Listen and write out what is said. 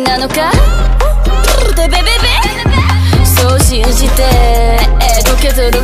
なのか？そう信じて溶けと